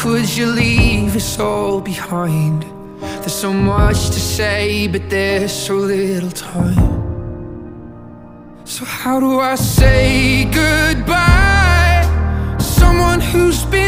Could you leave us all behind? There's so much to say, but there's so little time So how do I say goodbye? Someone who's been